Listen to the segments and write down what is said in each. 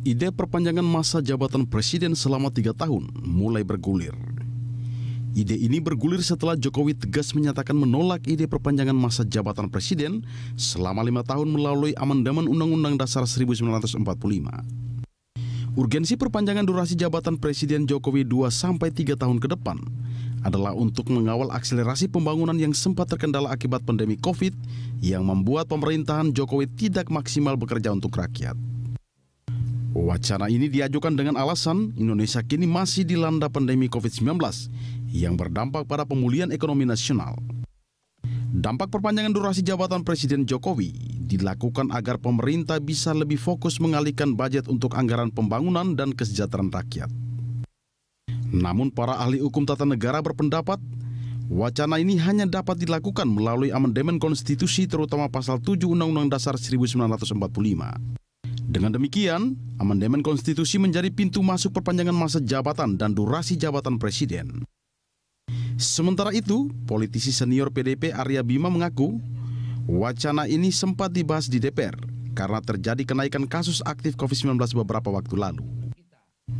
ide perpanjangan masa jabatan presiden selama tiga tahun mulai bergulir. Ide ini bergulir setelah Jokowi tegas menyatakan menolak ide perpanjangan masa jabatan presiden selama lima tahun melalui amandemen Undang-Undang Dasar 1945. Urgensi perpanjangan durasi jabatan Presiden Jokowi 2 sampai 3 tahun ke depan adalah untuk mengawal akselerasi pembangunan yang sempat terkendala akibat pandemi Covid yang membuat pemerintahan Jokowi tidak maksimal bekerja untuk rakyat. Wacana ini diajukan dengan alasan Indonesia kini masih dilanda pandemi COVID-19 yang berdampak pada pemulihan ekonomi nasional. Dampak perpanjangan durasi jabatan Presiden Jokowi dilakukan agar pemerintah bisa lebih fokus mengalihkan budget untuk anggaran pembangunan dan kesejahteraan rakyat. Namun para ahli hukum tata negara berpendapat wacana ini hanya dapat dilakukan melalui amandemen konstitusi terutama pasal 7 Undang-Undang Dasar 1945. Dengan demikian, amandemen konstitusi menjadi pintu masuk perpanjangan masa jabatan dan durasi jabatan presiden. Sementara itu, politisi senior PDP Arya Bima mengaku, wacana ini sempat dibahas di DPR karena terjadi kenaikan kasus aktif COVID-19 beberapa waktu lalu.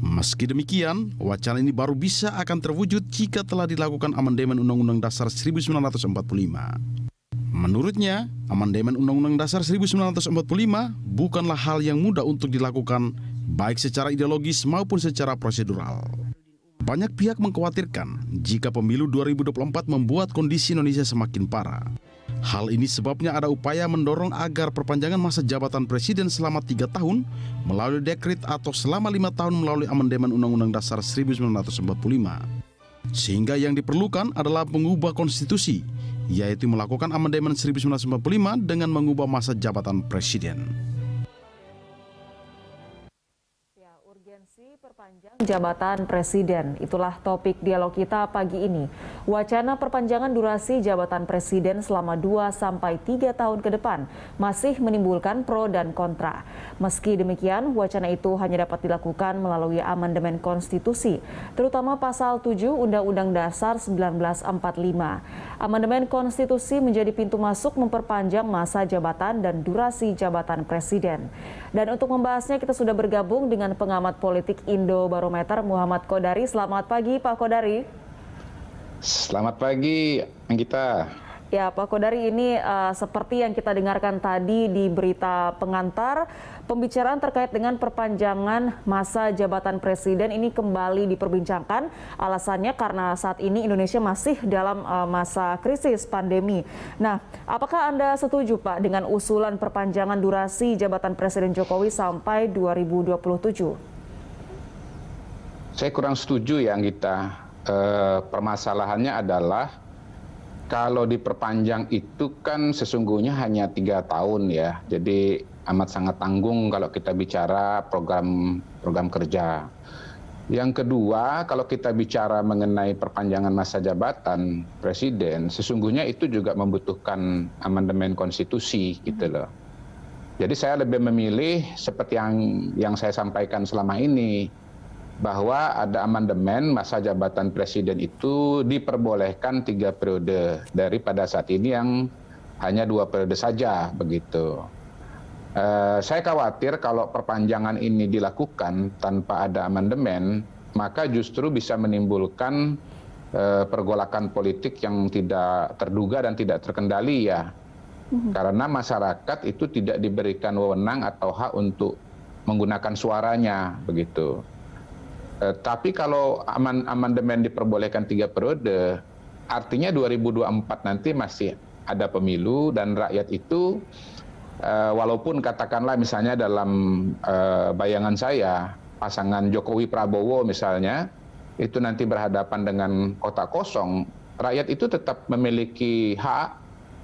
Meski demikian, wacana ini baru bisa akan terwujud jika telah dilakukan amandemen Undang-Undang Dasar 1945. Menurutnya, amandemen Undang-Undang Dasar 1945 bukanlah hal yang mudah untuk dilakukan baik secara ideologis maupun secara prosedural. Banyak pihak mengkhawatirkan jika pemilu 2024 membuat kondisi Indonesia semakin parah. Hal ini sebabnya ada upaya mendorong agar perpanjangan masa jabatan presiden selama tiga tahun melalui dekret atau selama lima tahun melalui amandemen Undang-Undang Dasar 1945. Sehingga yang diperlukan adalah mengubah konstitusi yaitu melakukan amandemen 1945 dengan mengubah masa jabatan presiden. Jabatan presiden. Itulah topik dialog kita pagi ini. Wacana perpanjangan durasi jabatan presiden selama 2 sampai 3 tahun ke depan masih menimbulkan pro dan kontra. Meski demikian, wacana itu hanya dapat dilakukan melalui amandemen konstitusi, terutama pasal 7 Undang-Undang Dasar 1945. Amandemen konstitusi menjadi pintu masuk memperpanjang masa jabatan dan durasi jabatan presiden. Dan untuk membahasnya kita sudah bergabung dengan pengamat politik Indo Barometer Muhammad Kodari. Selamat pagi Pak Kodari. Selamat pagi Anggita. Ya Pak Kodari ini uh, seperti yang kita dengarkan tadi di berita pengantar, pembicaraan terkait dengan perpanjangan masa jabatan presiden ini kembali diperbincangkan. Alasannya karena saat ini Indonesia masih dalam uh, masa krisis pandemi. Nah, apakah Anda setuju Pak dengan usulan perpanjangan durasi jabatan Presiden Jokowi sampai 2027? Saya kurang setuju ya kita. E, permasalahannya adalah kalau diperpanjang itu kan sesungguhnya hanya tiga tahun ya. Jadi amat sangat tanggung kalau kita bicara program program kerja. Yang kedua, kalau kita bicara mengenai perpanjangan masa jabatan presiden, sesungguhnya itu juga membutuhkan amandemen konstitusi gitu loh. Jadi saya lebih memilih seperti yang yang saya sampaikan selama ini bahwa ada amandemen masa jabatan presiden itu diperbolehkan tiga periode daripada saat ini yang hanya dua periode saja begitu. Uh, saya khawatir kalau perpanjangan ini dilakukan tanpa ada amandemen, maka justru bisa menimbulkan uh, pergolakan politik yang tidak terduga dan tidak terkendali ya. Mm-hmm. Karena masyarakat itu tidak diberikan wewenang atau hak untuk menggunakan suaranya begitu. Eh, tapi kalau aman, amandemen diperbolehkan tiga periode, artinya 2024 nanti masih ada pemilu dan rakyat itu uh, walaupun katakanlah misalnya dalam uh, bayangan saya pasangan Jokowi Prabowo misalnya itu nanti berhadapan dengan kota kosong, rakyat itu tetap memiliki hak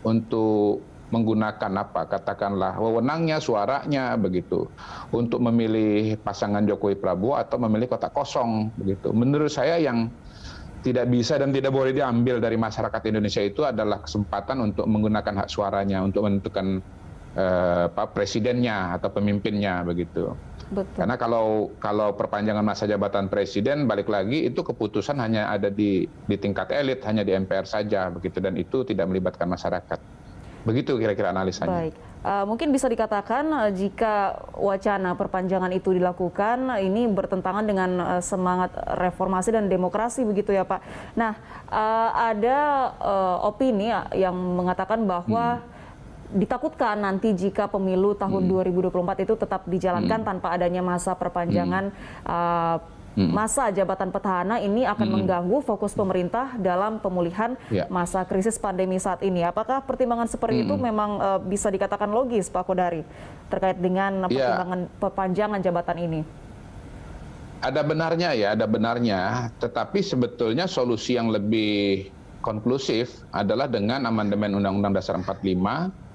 untuk menggunakan apa? Katakanlah wewenangnya suaranya begitu. Untuk memilih pasangan Jokowi Prabowo atau memilih kota kosong begitu. Menurut saya yang tidak bisa dan tidak boleh diambil dari masyarakat Indonesia itu adalah kesempatan untuk menggunakan hak suaranya untuk menentukan eh, apa presidennya atau pemimpinnya begitu. Betul. Karena kalau kalau perpanjangan masa jabatan presiden balik lagi itu keputusan hanya ada di di tingkat elit hanya di MPR saja begitu. Dan itu tidak melibatkan masyarakat. Begitu kira-kira analisanya. Baik. Uh, mungkin bisa dikatakan uh, jika wacana perpanjangan itu dilakukan, uh, ini bertentangan dengan uh, semangat reformasi dan demokrasi begitu ya Pak. Nah, uh, ada uh, opini yang mengatakan bahwa hmm ditakutkan nanti jika pemilu tahun hmm. 2024 itu tetap dijalankan hmm. tanpa adanya masa perpanjangan hmm. uh, hmm. masa jabatan petahana ini akan hmm. mengganggu fokus pemerintah dalam pemulihan ya. masa krisis pandemi saat ini. Apakah pertimbangan seperti hmm. itu memang uh, bisa dikatakan logis, Pak Kodari, terkait dengan ya. pertimbangan perpanjangan jabatan ini? Ada benarnya ya, ada benarnya. Tetapi sebetulnya solusi yang lebih konklusif adalah dengan amandemen Undang-Undang Dasar 45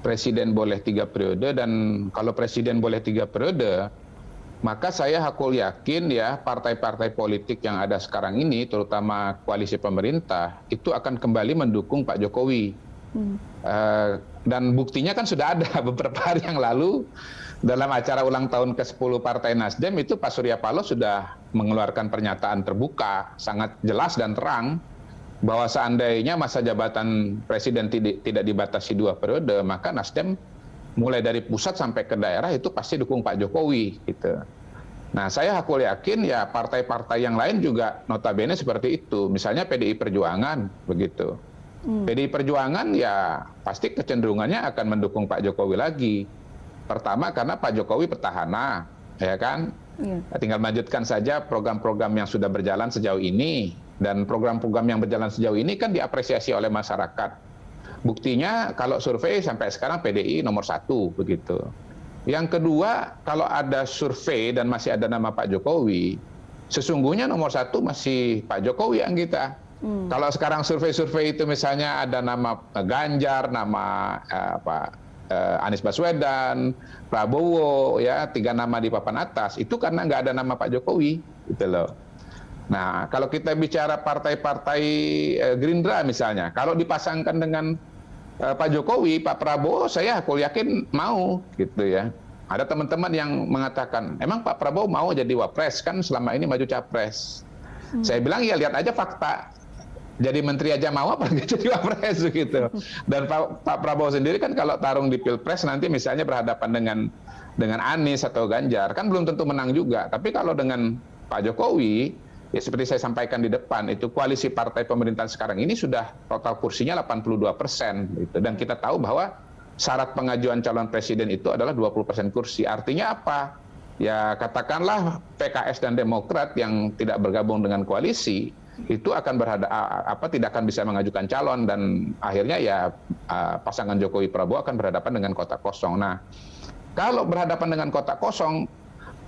presiden boleh tiga periode dan kalau presiden boleh tiga periode maka saya hakul yakin ya partai-partai politik yang ada sekarang ini, terutama koalisi pemerintah, itu akan kembali mendukung Pak Jokowi. Hmm. Uh, dan buktinya kan sudah ada beberapa hari yang lalu dalam acara ulang tahun ke-10 Partai Nasdem itu Pak Surya Paloh sudah mengeluarkan pernyataan terbuka, sangat jelas dan terang bahwa seandainya masa jabatan presiden tidak, tidak dibatasi dua periode, maka Nasdem mulai dari pusat sampai ke daerah itu pasti dukung Pak Jokowi gitu. Nah, saya hakul yakin ya partai-partai yang lain juga notabene seperti itu. Misalnya PDI Perjuangan begitu. Hmm. PDI Perjuangan ya pasti kecenderungannya akan mendukung Pak Jokowi lagi. Pertama karena Pak Jokowi petahana, ya kan? Yeah. Tinggal melanjutkan saja program-program yang sudah berjalan sejauh ini dan program-program yang berjalan sejauh ini kan diapresiasi oleh masyarakat. Buktinya kalau survei sampai sekarang PDI nomor satu begitu. Yang kedua, kalau ada survei dan masih ada nama Pak Jokowi, sesungguhnya nomor satu masih Pak Jokowi yang kita. Hmm. Kalau sekarang survei-survei itu misalnya ada nama Ganjar, nama eh, apa eh, Anies Baswedan, Prabowo, ya tiga nama di papan atas, itu karena nggak ada nama Pak Jokowi, gitu loh. Nah, kalau kita bicara partai-partai eh, Gerindra misalnya, kalau dipasangkan dengan Eh, Pak Jokowi, Pak Prabowo, saya aku yakin mau gitu ya. Ada teman-teman yang mengatakan, emang Pak Prabowo mau jadi wapres kan selama ini maju capres. Hmm. Saya bilang ya lihat aja fakta. Jadi menteri aja mau apa jadi wapres gitu. Dan Pak, Pak Prabowo sendiri kan kalau tarung di pilpres nanti misalnya berhadapan dengan dengan Anies atau Ganjar kan belum tentu menang juga. Tapi kalau dengan Pak Jokowi ya seperti saya sampaikan di depan itu koalisi partai pemerintahan sekarang ini sudah total kursinya 82 persen gitu. dan kita tahu bahwa syarat pengajuan calon presiden itu adalah 20 persen kursi artinya apa ya katakanlah PKS dan Demokrat yang tidak bergabung dengan koalisi itu akan berhada apa tidak akan bisa mengajukan calon dan akhirnya ya pasangan Jokowi Prabowo akan berhadapan dengan kota kosong. Nah, kalau berhadapan dengan kota kosong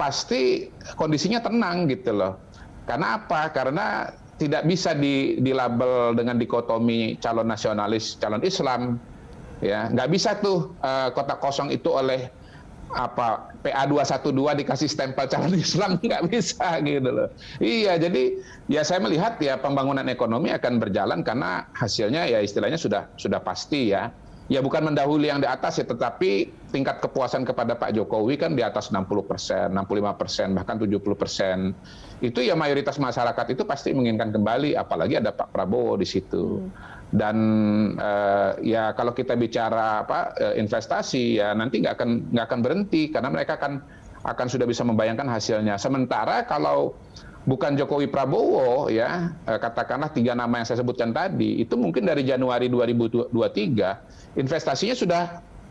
pasti kondisinya tenang gitu loh karena apa? Karena tidak bisa di, dilabel dengan dikotomi calon nasionalis, calon Islam. Ya, nggak bisa tuh uh, kota kosong itu oleh apa PA 212 dikasih stempel calon Islam nggak bisa gitu loh. Iya, jadi ya saya melihat ya pembangunan ekonomi akan berjalan karena hasilnya ya istilahnya sudah sudah pasti ya ya bukan mendahului yang di atas ya, tetapi tingkat kepuasan kepada Pak Jokowi kan di atas 60 persen, 65 persen, bahkan 70 persen. Itu ya mayoritas masyarakat itu pasti menginginkan kembali, apalagi ada Pak Prabowo di situ. Hmm. Dan uh, ya kalau kita bicara apa uh, investasi ya nanti nggak akan nggak akan berhenti karena mereka akan akan sudah bisa membayangkan hasilnya. Sementara kalau bukan Jokowi Prabowo ya eh, katakanlah tiga nama yang saya sebutkan tadi itu mungkin dari Januari 2023 investasinya sudah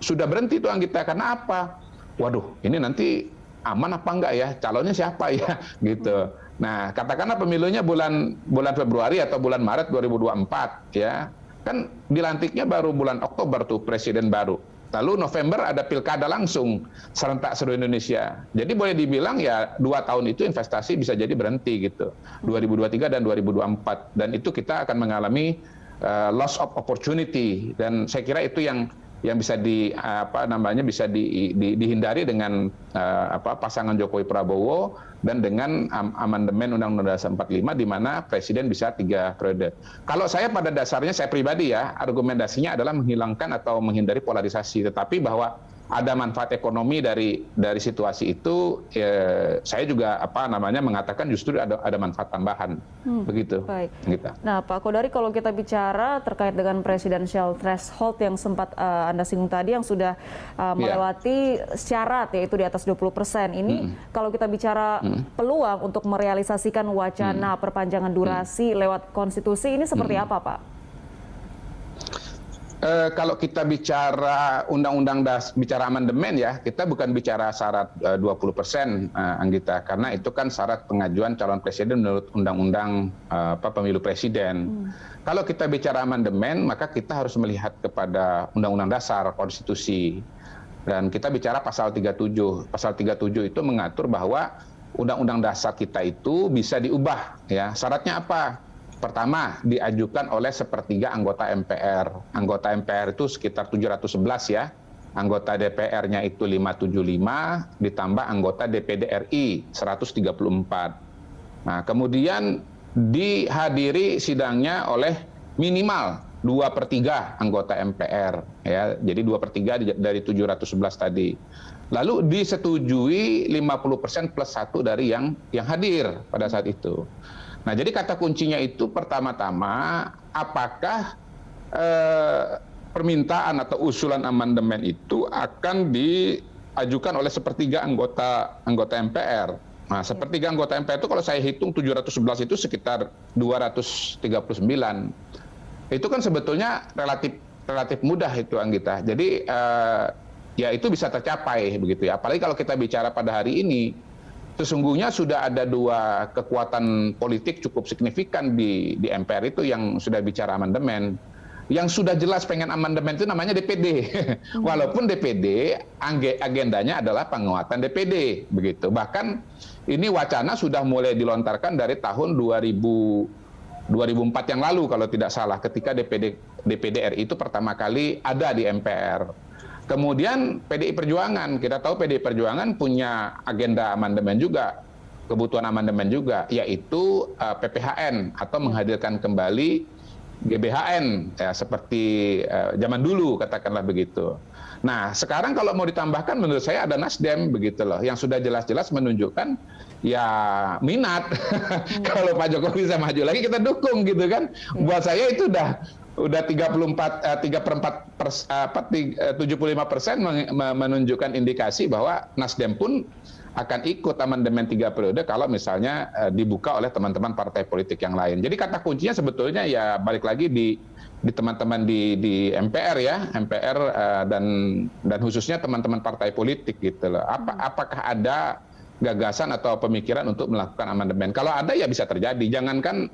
sudah berhenti tuh kita karena apa? Waduh, ini nanti aman apa enggak ya? Calonnya siapa ya? gitu. Nah, katakanlah pemilunya bulan bulan Februari atau bulan Maret 2024 ya. Kan dilantiknya baru bulan Oktober tuh presiden baru. Lalu November ada pilkada langsung serentak seluruh Indonesia. Jadi boleh dibilang ya dua tahun itu investasi bisa jadi berhenti gitu. 2023 dan 2024 dan itu kita akan mengalami uh, loss of opportunity dan saya kira itu yang yang bisa di apa namanya bisa di, di, dihindari dengan uh, apa pasangan Jokowi Prabowo dan dengan amandemen Undang-Undang Dasar 45 di mana presiden bisa tiga periode. Kalau saya pada dasarnya saya pribadi ya argumentasinya adalah menghilangkan atau menghindari polarisasi, tetapi bahwa ada manfaat ekonomi dari dari situasi itu ya, saya juga apa namanya mengatakan justru ada ada manfaat tambahan hmm, begitu. Baik. Gitu. Nah Pak Kodari kalau kita bicara terkait dengan presidential threshold yang sempat uh, anda singgung tadi yang sudah uh, melewati yeah. syarat yaitu di atas 20 persen ini hmm. kalau kita bicara hmm. peluang untuk merealisasikan wacana hmm. perpanjangan durasi hmm. lewat konstitusi ini seperti hmm. apa Pak? Uh, kalau kita bicara undang-undang das bicara amandemen ya, kita bukan bicara syarat uh, 20 persen, uh, Anggita, karena itu kan syarat pengajuan calon presiden menurut undang-undang uh, apa pemilu presiden. Hmm. Kalau kita bicara amandemen, maka kita harus melihat kepada undang-undang dasar konstitusi. Dan kita bicara pasal 37. Pasal 37 itu mengatur bahwa undang-undang dasar kita itu bisa diubah ya. Syaratnya apa? Pertama, diajukan oleh sepertiga anggota MPR. Anggota MPR itu sekitar 711 ya. Anggota DPR-nya itu 575, ditambah anggota DPD RI 134. Nah, kemudian dihadiri sidangnya oleh minimal dua per tiga anggota MPR ya jadi dua per tiga dari 711 tadi lalu disetujui 50 persen plus satu dari yang yang hadir pada saat itu Nah, jadi kata kuncinya itu pertama-tama apakah eh, permintaan atau usulan amandemen itu akan diajukan oleh sepertiga anggota anggota MPR. Nah, sepertiga anggota MPR itu kalau saya hitung 711 itu sekitar 239. Itu kan sebetulnya relatif relatif mudah itu Anggita. Jadi eh, ya itu bisa tercapai begitu ya. Apalagi kalau kita bicara pada hari ini sesungguhnya sudah ada dua kekuatan politik cukup signifikan di di MPR itu yang sudah bicara amandemen. Yang sudah jelas pengen amandemen itu namanya DPD. Hmm. Walaupun DPD agendanya adalah penguatan DPD begitu. Bahkan ini wacana sudah mulai dilontarkan dari tahun 2000 2004 yang lalu kalau tidak salah ketika DPD DPD RI itu pertama kali ada di MPR. Kemudian PDI Perjuangan, kita tahu PDI Perjuangan punya agenda amandemen juga, kebutuhan amandemen juga, yaitu uh, eh, PPHN atau menghadirkan kembali GBHN ya seperti uh, zaman dulu katakanlah begitu. Nah, sekarang kalau mau ditambahkan menurut saya ada Nasdem begitu loh yang sudah jelas-jelas menunjukkan ya minat. Hmm. kalau Pak Jokowi bisa maju lagi kita dukung gitu kan. Hmm. Buat saya itu udah udah 34 eh, 3 per 4 per, apa 75 eh, persen menunjukkan indikasi bahwa Nasdem pun akan ikut amandemen tiga periode kalau misalnya uh, dibuka oleh teman-teman partai politik yang lain. Jadi kata kuncinya sebetulnya ya balik lagi di di teman-teman di di MPR ya, MPR uh, dan dan khususnya teman-teman partai politik gitu loh. Apa hmm. apakah ada gagasan atau pemikiran untuk melakukan amandemen? Kalau ada ya bisa terjadi. Jangankan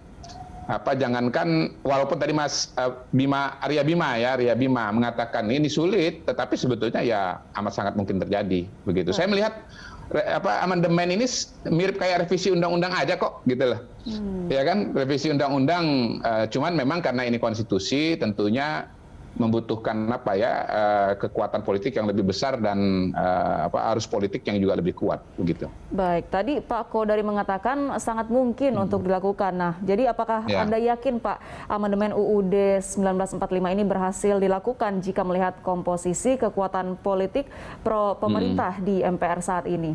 apa jangankan walaupun tadi Mas uh, Bima Arya Bima ya Arya Bima mengatakan ini sulit tetapi sebetulnya ya amat sangat mungkin terjadi begitu. Hmm. Saya melihat apa amandemen ini mirip kayak revisi undang-undang aja kok gitu loh. Hmm. Ya kan revisi undang-undang uh, cuman memang karena ini konstitusi tentunya membutuhkan apa ya uh, kekuatan politik yang lebih besar dan uh, apa arus politik yang juga lebih kuat begitu. Baik, tadi Pak Kodari mengatakan sangat mungkin hmm. untuk dilakukan. Nah, jadi apakah ya. Anda yakin Pak amandemen UUD 1945 ini berhasil dilakukan jika melihat komposisi kekuatan politik pro pemerintah hmm. di MPR saat ini?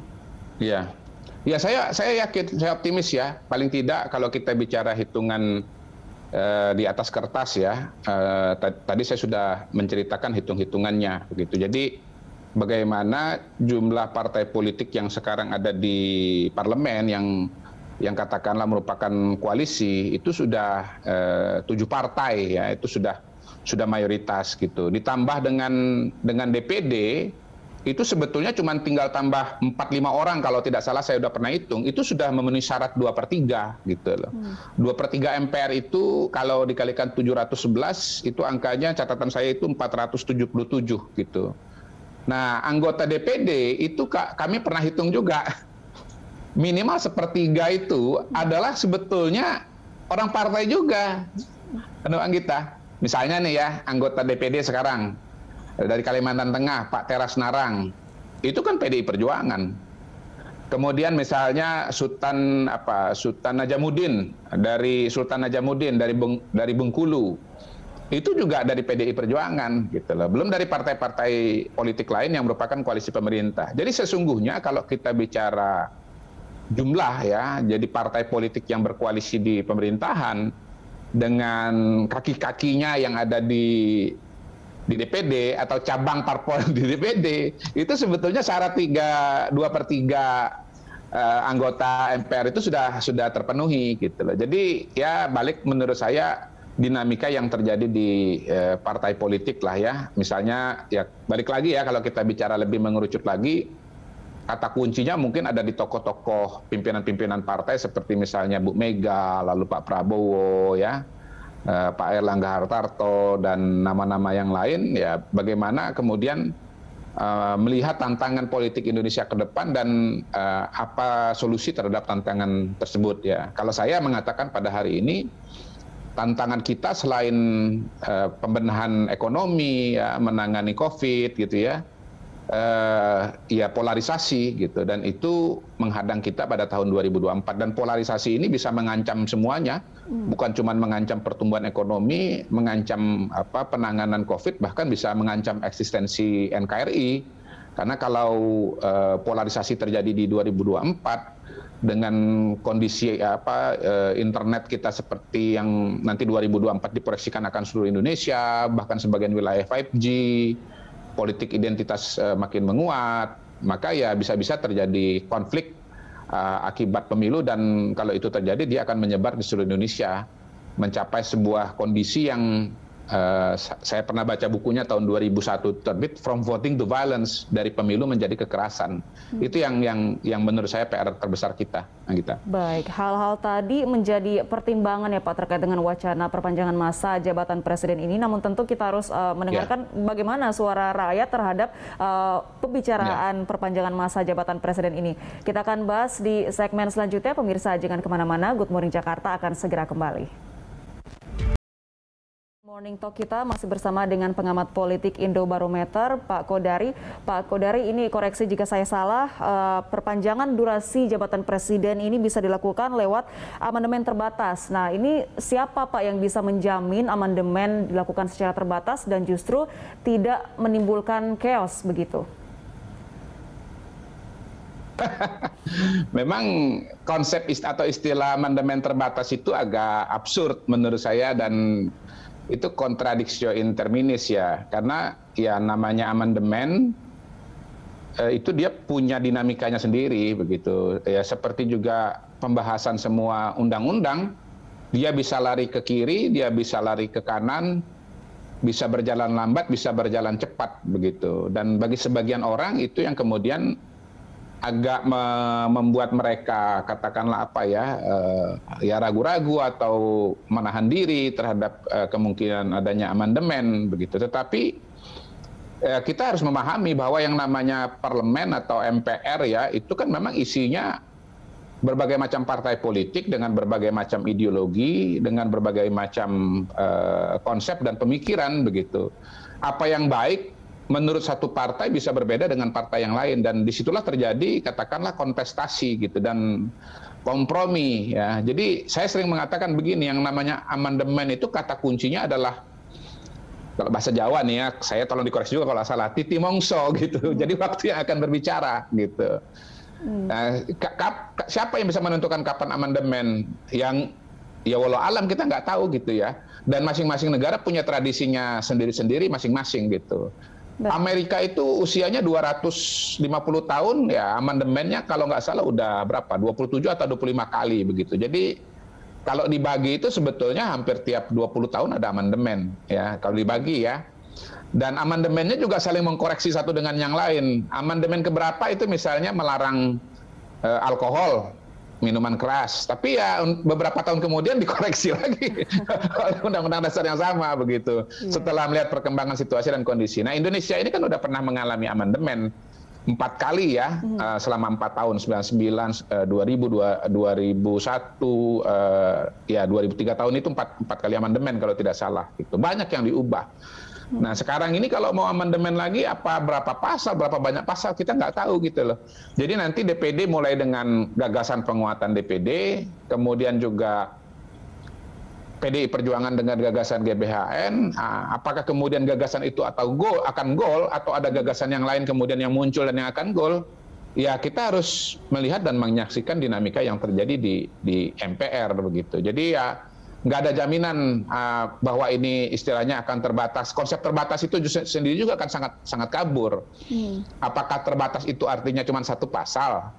Iya. Ya, saya saya yakin, saya optimis ya. Paling tidak kalau kita bicara hitungan Eh, di atas kertas ya. Eh, tadi saya sudah menceritakan hitung-hitungannya begitu. Jadi bagaimana jumlah partai politik yang sekarang ada di parlemen yang yang katakanlah merupakan koalisi itu sudah eh, tujuh partai ya itu sudah sudah mayoritas gitu. Ditambah dengan dengan DPD itu sebetulnya cuma tinggal tambah 4-5 orang kalau tidak salah saya sudah pernah hitung itu sudah memenuhi syarat 2 per 3 gitu loh. Hmm. 2 per 3 MPR itu kalau dikalikan 711 itu angkanya catatan saya itu 477 gitu. Nah anggota DPD itu kami pernah hitung juga minimal sepertiga itu adalah sebetulnya orang partai juga. Anu Anggita, misalnya nih ya anggota DPD sekarang dari Kalimantan Tengah, Pak Teras Narang, itu kan PDI Perjuangan. Kemudian misalnya Sultan apa Sultan Najamuddin dari Sultan Najamuddin dari Beng, dari Bengkulu itu juga dari PDI Perjuangan gitu loh. Belum dari partai-partai politik lain yang merupakan koalisi pemerintah. Jadi sesungguhnya kalau kita bicara jumlah ya, jadi partai politik yang berkoalisi di pemerintahan dengan kaki-kakinya yang ada di di DPD atau cabang parpol di DPD itu sebetulnya syarat tiga dua per tiga uh, anggota MPR itu sudah sudah terpenuhi gitu loh. Jadi ya balik menurut saya dinamika yang terjadi di eh, partai politik lah ya. Misalnya ya balik lagi ya kalau kita bicara lebih mengerucut lagi kata kuncinya mungkin ada di tokoh-tokoh pimpinan-pimpinan partai seperti misalnya Bu Mega, lalu Pak Prabowo ya. Eh, Pak Erlangga Hartarto dan nama-nama yang lain ya bagaimana kemudian uh, melihat tantangan politik Indonesia ke depan dan uh, apa solusi terhadap tantangan tersebut ya. Kalau saya mengatakan pada hari ini tantangan kita selain pembenahan ekonomi, ya, menangani COVID gitu ya, uh, ya polarisasi gitu. Dan itu menghadang kita pada tahun 2024 dan polarisasi ini bisa mengancam semuanya, hmm. bukan cuma mengancam pertumbuhan ekonomi, mengancam apa penanganan COVID bahkan bisa mengancam eksistensi NKRI karena kalau uh, polarisasi terjadi di 2024 dengan kondisi apa eh, internet kita seperti yang nanti 2024 diproyeksikan akan seluruh Indonesia, bahkan sebagian wilayah 5G, politik identitas eh, makin menguat, maka ya bisa-bisa terjadi konflik eh, akibat pemilu dan kalau itu terjadi dia akan menyebar di seluruh Indonesia, mencapai sebuah kondisi yang Uh, saya pernah baca bukunya tahun 2001 terbit From Voting to Violence dari pemilu menjadi kekerasan. Hmm. Itu yang yang yang menurut saya PR terbesar kita, kita. Baik, hal-hal tadi menjadi pertimbangan ya Pak terkait dengan wacana perpanjangan masa jabatan presiden ini. Namun tentu kita harus uh, mendengarkan yeah. bagaimana suara rakyat terhadap uh, pembicaraan yeah. perpanjangan masa jabatan presiden ini. Kita akan bahas di segmen selanjutnya. Pemirsa jangan ke mana-mana. Good Morning Jakarta akan segera kembali. Morning Talk kita masih bersama dengan pengamat politik Indobarometer, Pak Kodari. Pak Kodari, ini koreksi jika saya salah, uh, perpanjangan durasi jabatan presiden ini bisa dilakukan lewat amandemen terbatas. Nah, ini siapa Pak yang bisa menjamin amandemen dilakukan secara terbatas dan justru tidak menimbulkan chaos begitu? Memang konsep atau istilah amandemen terbatas itu agak absurd menurut saya dan itu kontradiksi interminis ya. Karena ya namanya amandemen eh, itu dia punya dinamikanya sendiri begitu. Ya seperti juga pembahasan semua undang-undang dia bisa lari ke kiri dia bisa lari ke kanan bisa berjalan lambat bisa berjalan cepat begitu. Dan bagi sebagian orang itu yang kemudian agak me membuat mereka katakanlah apa ya uh, ya ragu-ragu atau menahan diri terhadap uh, kemungkinan adanya amandemen begitu. Tetapi uh, kita harus memahami bahwa yang namanya parlemen atau MPR ya itu kan memang isinya berbagai macam partai politik dengan berbagai macam ideologi dengan berbagai macam uh, konsep dan pemikiran begitu. Apa yang baik menurut satu partai bisa berbeda dengan partai yang lain dan di situlah terjadi katakanlah kontestasi gitu dan kompromi ya. Jadi saya sering mengatakan begini yang namanya amandemen itu kata kuncinya adalah kalau bahasa Jawa nih ya, saya tolong dikoreksi juga kalau salah, titi mongso gitu. Hmm. Jadi waktu yang akan berbicara gitu. Hmm. Nah, siapa yang bisa menentukan kapan amandemen? Yang ya walau alam kita nggak tahu gitu ya. Dan masing-masing negara punya tradisinya sendiri-sendiri masing-masing gitu. Amerika itu usianya 250 tahun ya amandemennya kalau nggak salah udah berapa 27 atau 25 kali begitu. Jadi kalau dibagi itu sebetulnya hampir tiap 20 tahun ada amandemen ya kalau dibagi ya. Dan amandemennya juga saling mengkoreksi satu dengan yang lain. Amandemen keberapa itu misalnya melarang uh, alkohol minuman keras. Tapi ya beberapa tahun kemudian dikoreksi lagi oleh undang-undang dasar yang sama begitu. Yeah. Setelah melihat perkembangan situasi dan kondisi. Nah Indonesia ini kan sudah pernah mengalami amandemen empat kali ya hmm. uh, selama empat tahun 99 uh, 2000 2001 uh, ya 2003 tahun itu empat empat kali amandemen kalau tidak salah itu banyak yang diubah Nah sekarang ini kalau mau amandemen lagi apa berapa pasal, berapa banyak pasal kita nggak tahu gitu loh. Jadi nanti DPD mulai dengan gagasan penguatan DPD, kemudian juga PDI Perjuangan dengan gagasan GBHN, ah, apakah kemudian gagasan itu atau gol akan gol atau ada gagasan yang lain kemudian yang muncul dan yang akan gol? Ya kita harus melihat dan menyaksikan dinamika yang terjadi di di MPR begitu. Jadi ya nggak ada jaminan uh, bahwa ini istilahnya akan terbatas. Konsep terbatas itu sendiri juga akan sangat sangat kabur. Hmm. Apakah terbatas itu artinya cuma satu pasal?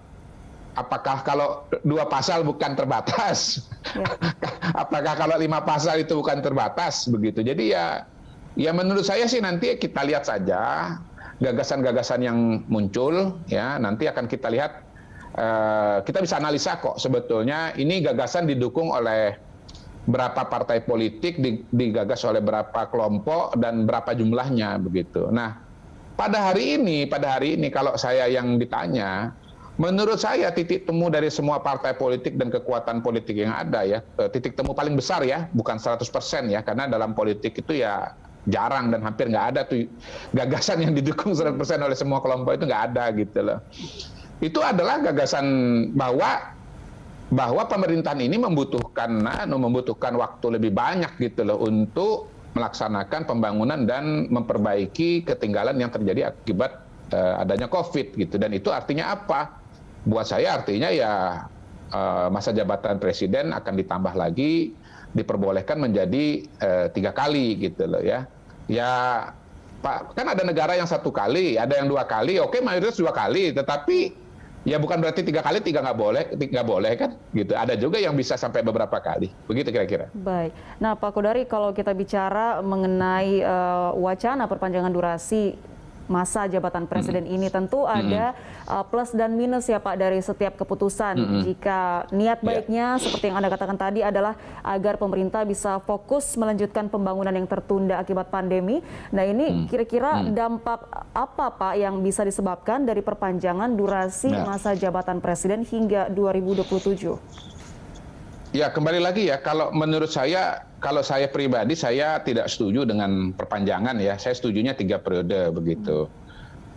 apakah kalau dua pasal bukan terbatas? Ya. apakah kalau lima pasal itu bukan terbatas begitu? Jadi ya, ya menurut saya sih nanti kita lihat saja gagasan-gagasan yang muncul ya nanti akan kita lihat uh, kita bisa analisa kok sebetulnya ini gagasan didukung oleh berapa partai politik digagas oleh berapa kelompok dan berapa jumlahnya begitu. Nah pada hari ini pada hari ini kalau saya yang ditanya Menurut saya titik temu dari semua partai politik dan kekuatan politik yang ada ya, eh, titik temu paling besar ya, bukan 100% ya, karena dalam politik itu ya jarang dan hampir nggak ada tuh gagasan yang didukung 100% oleh semua kelompok itu nggak ada gitu loh. Itu adalah gagasan bahwa bahwa pemerintahan ini membutuhkan anu, membutuhkan waktu lebih banyak gitu loh untuk melaksanakan pembangunan dan memperbaiki ketinggalan yang terjadi akibat uh, adanya COVID gitu dan itu artinya apa? buat saya artinya ya uh, masa jabatan presiden akan ditambah lagi diperbolehkan menjadi uh, tiga kali gitu loh ya ya pak kan ada negara yang satu kali ada yang dua kali oke mayoritas dua kali tetapi ya bukan berarti tiga kali tiga nggak boleh nggak boleh kan? Gitu. Ada juga yang bisa sampai beberapa kali. Begitu kira-kira. Baik. Nah Pak Kodari kalau kita bicara mengenai uh, wacana perpanjangan durasi masa jabatan presiden hmm. ini tentu ada uh, plus dan minus ya Pak dari setiap keputusan. Hmm. Jika niat ya. baiknya yeah. seperti yang Anda katakan tadi adalah agar pemerintah bisa fokus melanjutkan pembangunan yang tertunda akibat pandemi. Nah, ini kira-kira hmm. dampak apa Pak yang bisa disebabkan dari perpanjangan durasi yeah. masa jabatan presiden hingga 2027? Ya kembali lagi ya, kalau menurut saya, kalau saya pribadi saya tidak setuju dengan perpanjangan ya. Saya setujunya tiga periode begitu.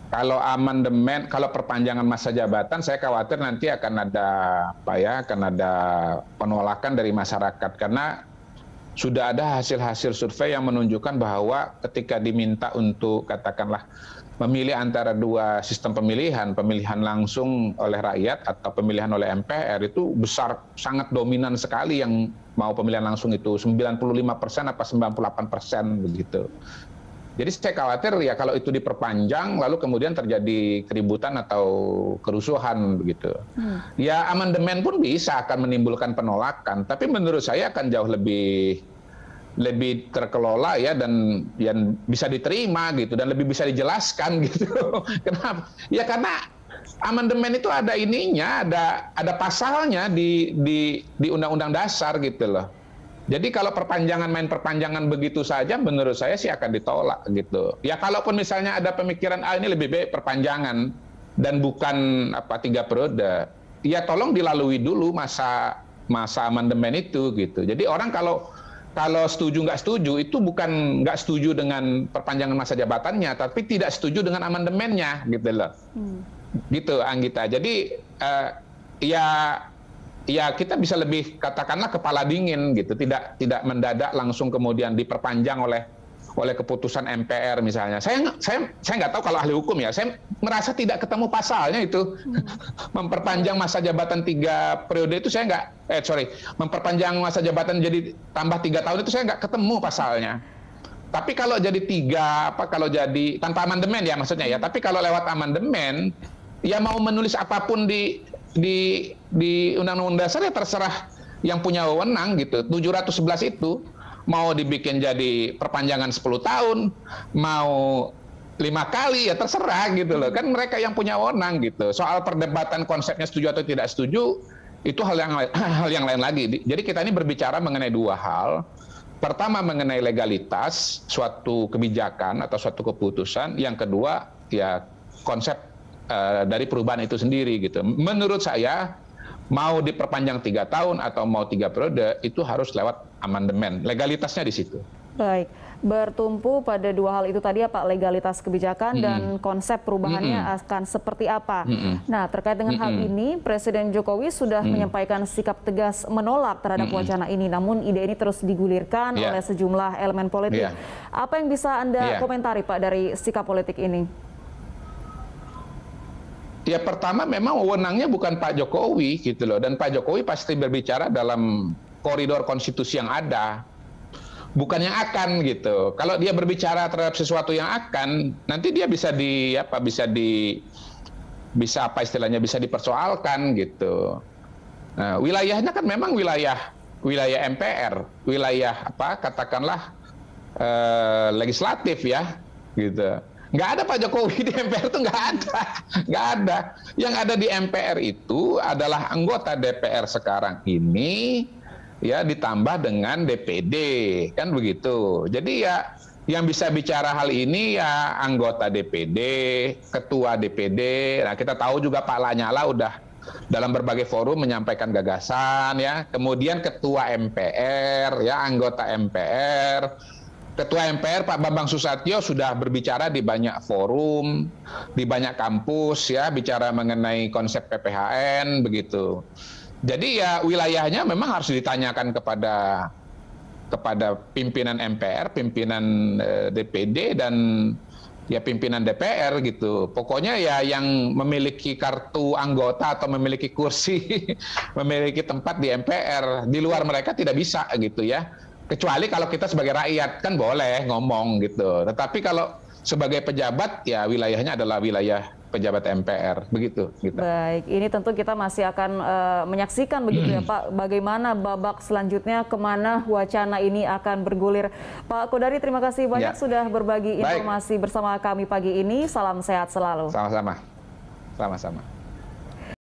Kalau amandemen, kalau perpanjangan masa jabatan, saya khawatir nanti akan ada apa ya, akan ada penolakan dari masyarakat karena sudah ada hasil-hasil survei yang menunjukkan bahwa ketika diminta untuk katakanlah memilih antara dua sistem pemilihan, pemilihan langsung oleh rakyat atau pemilihan oleh MPR itu besar sangat dominan sekali yang mau pemilihan langsung itu 95 persen apa 98 persen begitu. Jadi saya khawatir ya kalau itu diperpanjang lalu kemudian terjadi keributan atau kerusuhan begitu. Hmm. Ya amandemen pun bisa akan menimbulkan penolakan, tapi menurut saya akan jauh lebih lebih terkelola ya dan yang bisa diterima gitu dan lebih bisa dijelaskan gitu. Kenapa? Ya karena amandemen itu ada ininya, ada ada pasalnya di di di undang-undang dasar gitu loh. Jadi kalau perpanjangan main perpanjangan begitu saja menurut saya sih akan ditolak gitu. Ya kalaupun misalnya ada pemikiran ah ini lebih baik perpanjangan dan bukan apa tiga periode, ya tolong dilalui dulu masa masa amandemen itu gitu. Jadi orang kalau kalau setuju nggak setuju itu bukan nggak setuju dengan perpanjangan masa jabatannya, tapi tidak setuju dengan amandemennya gitu loh. Hmm. Gitu Anggita. Jadi uh, ya ya kita bisa lebih katakanlah kepala dingin gitu, tidak tidak mendadak langsung kemudian diperpanjang oleh oleh keputusan MPR misalnya. Saya saya saya nggak tahu kalau ahli hukum ya. Saya merasa tidak ketemu pasalnya itu hmm. memperpanjang masa jabatan tiga periode itu saya nggak eh sorry memperpanjang masa jabatan jadi tambah tiga tahun itu saya nggak ketemu pasalnya. Tapi kalau jadi tiga apa kalau jadi tanpa amandemen ya maksudnya ya. Tapi kalau lewat amandemen ya mau menulis apa pun di di di undang-undang dasar ya terserah yang punya wewenang gitu. 711 itu mau dibikin jadi perpanjangan 10 tahun, mau lima kali ya terserah gitu loh. Kan mereka yang punya wewenang gitu. Soal perdebatan konsepnya setuju atau tidak setuju itu hal yang hal yang lain lagi. Jadi kita ini berbicara mengenai dua hal. Pertama mengenai legalitas suatu kebijakan atau suatu keputusan. Yang kedua ya konsep uh, dari perubahan itu sendiri gitu. Menurut saya mau diperpanjang tiga tahun atau mau tiga periode itu harus lewat amandemen legalitasnya di situ Baik, bertumpu pada dua hal itu tadi ya Pak, legalitas kebijakan mm -hmm. dan konsep perubahannya mm -hmm. akan seperti apa. Mm -hmm. Nah, terkait dengan mm -hmm. hal ini, Presiden Jokowi sudah mm -hmm. menyampaikan sikap tegas menolak terhadap mm -hmm. wacana ini, namun ide ini terus digulirkan yeah. oleh sejumlah elemen politik. Yeah. Apa yang bisa Anda yeah. komentari Pak dari sikap politik ini? Ya pertama memang wewenangnya bukan Pak Jokowi gitu loh dan Pak Jokowi pasti berbicara dalam koridor konstitusi yang ada bukan yang akan gitu. Kalau dia berbicara terhadap sesuatu yang akan, nanti dia bisa di apa bisa di bisa apa istilahnya bisa dipersoalkan gitu. Nah, wilayahnya kan memang wilayah wilayah MPR, wilayah apa katakanlah eh, legislatif ya gitu. Nggak ada Pak Jokowi di MPR itu nggak ada, nggak ada. Yang ada di MPR itu adalah anggota DPR sekarang ini ya ditambah dengan DPD kan begitu. Jadi ya yang bisa bicara hal ini ya anggota DPD, ketua DPD. Nah kita tahu juga Pak Lanyala udah dalam berbagai forum menyampaikan gagasan ya. Kemudian ketua MPR ya anggota MPR. Ketua MPR Pak Bambang Susatyo sudah berbicara di banyak forum, di banyak kampus ya, bicara mengenai konsep PPHN begitu. Jadi ya wilayahnya memang harus ditanyakan kepada kepada pimpinan MPR, pimpinan eh, DPD dan ya pimpinan DPR gitu. Pokoknya ya yang memiliki kartu anggota atau memiliki kursi, memiliki tempat di MPR, di luar mereka tidak bisa gitu ya. Kecuali kalau kita sebagai rakyat kan boleh ngomong gitu. Tetapi kalau sebagai pejabat ya wilayahnya adalah wilayah pejabat MPR begitu gitu. Baik, ini tentu kita masih akan uh, menyaksikan begitu ya Pak bagaimana babak selanjutnya ke mana wacana ini akan bergulir. Pak Kodari terima kasih banyak ya. sudah berbagi informasi Baik. bersama kami pagi ini. Salam sehat selalu. Sama-sama. Sama-sama.